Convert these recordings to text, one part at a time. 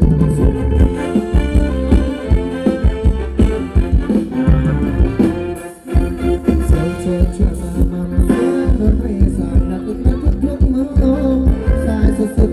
สียงดนรีสานนักดนตรีทุกทุกมือสายสุด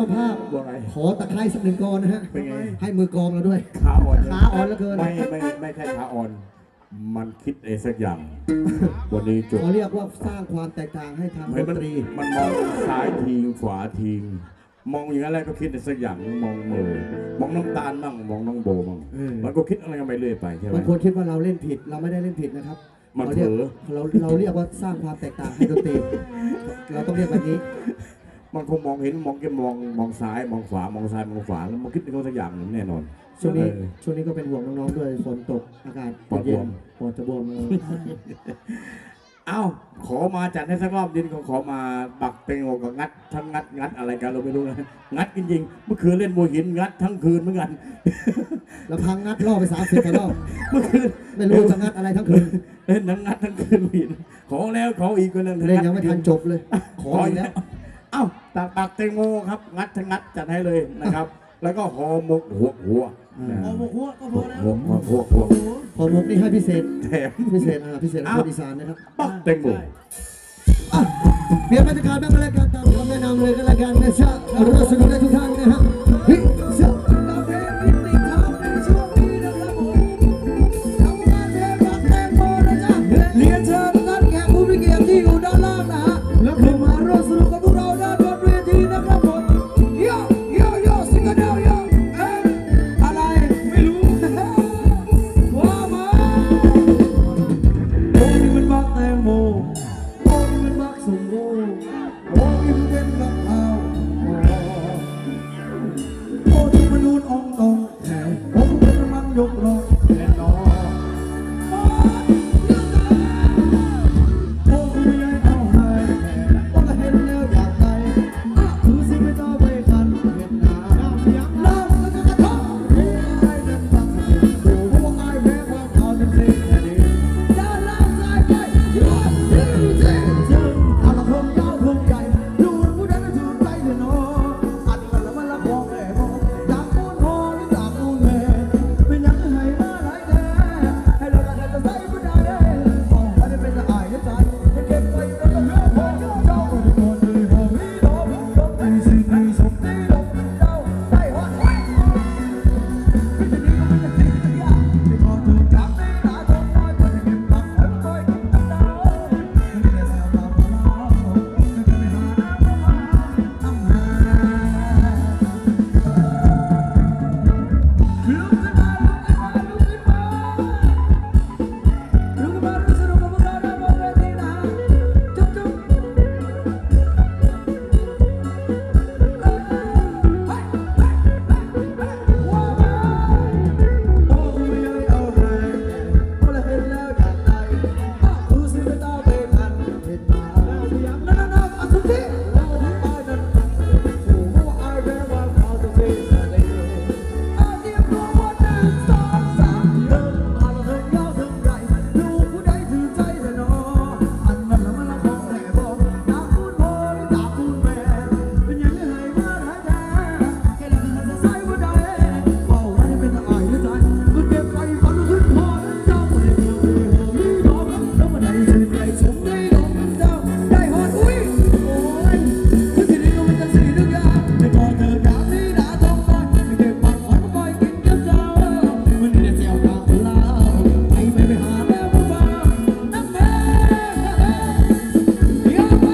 จ้าภาพ ว่าไง ขอตะไคร้สักหนึ่งกอนนะฮะ เป็นไง ให้มือกองเราด้วย ขาอ่อนขาอ่อนเหลือเกิน ไม่ไม่ไม่ใช่ขาอ่อน มันคิดเองสักอย่าง วันนี้จบเขาเรียกว่าสร้างความแตกต่างให้ทางดเห็นนมันตรี มันมองซ้ายทีงขวาทีงมองอย่างนั้นแล้วก็คิดในสักอย่างมองมือมองน้ำตาลบ้างมองน้องโบบ้างมันก็คิดอะไรกันไปเรื่อยไปใช่ไหม บางคนคิดว่าเราเล่นผิด เราไม่ได้เล่นผิดนะครับมันเราเรียกเผลอเราเราเรียกว่าสร้างความแตกต่างให้ดนตรี เราต้องเรียกแบบนี้ มันคงมองเห็นมองแค่มองมองซ้ายมองขวามองซ้ายมองขวาแล้วมันคิดในเขาสักอย่างหนึ่งแน่นอน ช่วงนี้เออ ช่วงนี้ก็เป็นห่วงน้องๆด้วยฝนตกอากาศปอดบเย็วนมปอดจะบวมเออเอ้าขอมาจัดให้สักรอบดินเขาขอมาบักเต็งโอกับงัดทั้งงัดงัดอะไรกันเราไม่รู้นะงัดจริงๆเมื่อคืนเล่นมวยหินงัดทั้งคืนเหมือนกัน แล้วพังงัดล่อบไปสามสิบกว่ารอบเมื่อคืน ไม่รู้จะงัดอะไรทั้งคืนเล่นทั้งงัดทั้งคืนหินขอแล้วขออีกคนนึงเล่นยังไม่ทันจบเลย ขออีกแล้ว เอ้า ตักตักเต็งโมครับ งัดทั้งงัดจัดให้เลยนะครับ แล้วก็ห่อหมกหัวหัวอ่าหัวหัวก็พอแล้วหัวหัวหัวหัวพอมุกนี่ให้พิเศษแถมพิเศษอ่าพิเศษของคนอีสานนะครับปักเต็งโมอะเปลี่ยนบรรยากาศบ้างก็แล้วกันตามคำแนะนำเลยก็แล้วกันนะจ๊ะรู้สึกได้ทุก Yeah.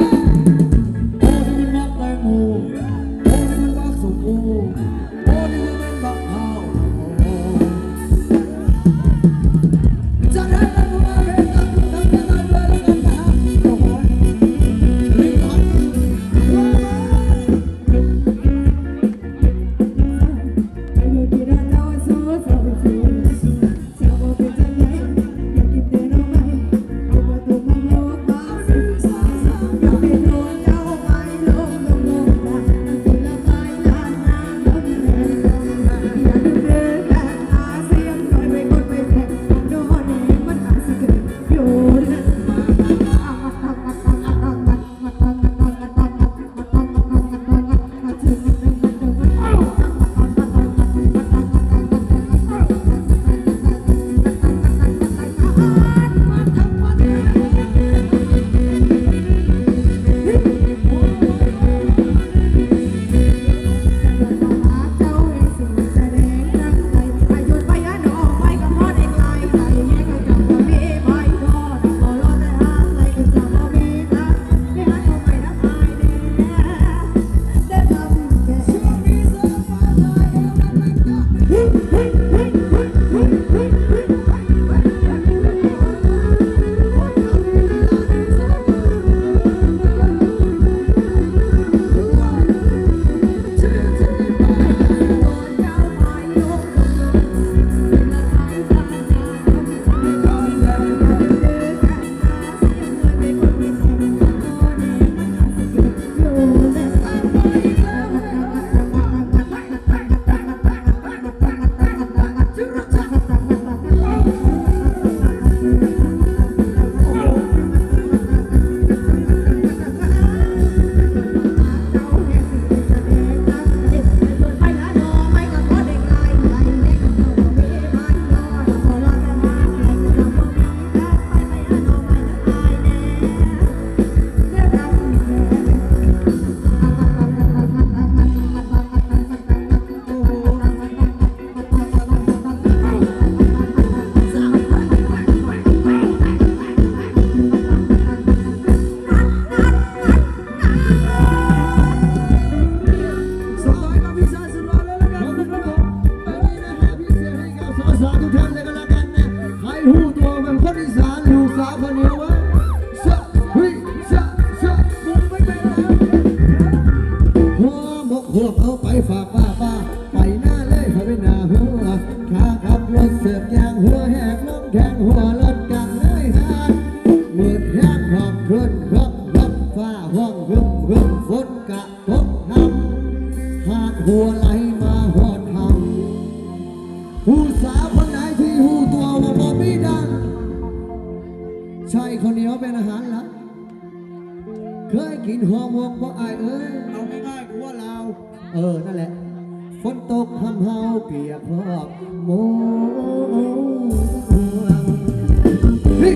คนไหนที่หูตัวว่าบ่มีดังใช่คนเดียเป็นอาหารละเคยกินหัววกบ่อาเอ้เอาง่ายๆกูว่าเราเออ นั่นแหละฝนตกทำเฮาเปียกพอกมงเฮ้ย